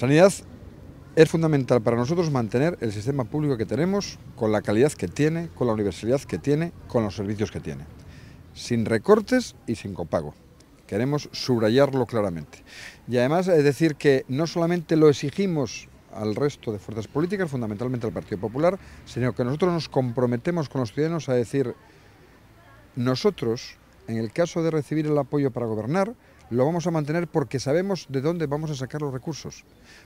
Sanidad es fundamental para nosotros mantener el sistema público que tenemos, con la calidad que tiene, con la universalidad que tiene, con los servicios que tiene, sin recortes y sin copago. Queremos subrayarlo claramente. Y además es decir que no solamente lo exigimos al resto de fuerzas políticas, fundamentalmente al Partido Popular, sino que nosotros nos comprometemos con los ciudadanos a decir, nosotros, en el caso de recibir el apoyo para gobernar, lo vamos a mantener porque sabemos de dónde vamos a sacar los recursos.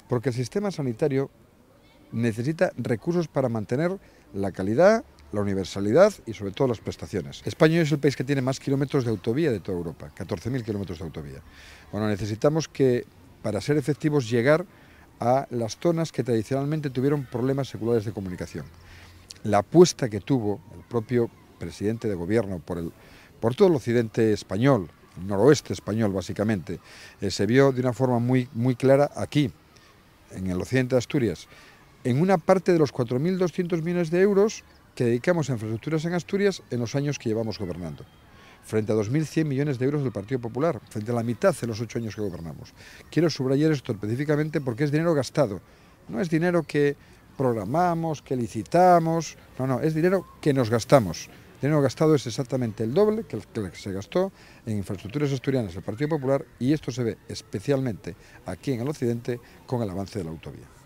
Porque el sistema sanitario necesita recursos para mantener la calidad, la universalidad y sobre todo las prestaciones. España es el país que tiene más kilómetros de autovía de toda Europa, 14.000 kilómetros de autovía. Bueno, necesitamos que, para ser efectivos, llegar a las zonas que tradicionalmente tuvieron problemas seculares de comunicación. La apuesta que tuvo el propio presidente de gobierno por, el, por todo el occidente español, noroeste español básicamente, eh, se vio de una forma muy, muy clara aquí, en el occidente de Asturias, en una parte de los 4.200 millones de euros que dedicamos a infraestructuras en Asturias en los años que llevamos gobernando, frente a 2.100 millones de euros del Partido Popular, frente a la mitad de los ocho años que gobernamos. Quiero subrayar esto específicamente porque es dinero gastado, no es dinero que programamos, que licitamos, no, no, es dinero que nos gastamos dinero gastado es exactamente el doble que el que se gastó en infraestructuras asturianas del Partido Popular y esto se ve especialmente aquí en el occidente con el avance de la autovía.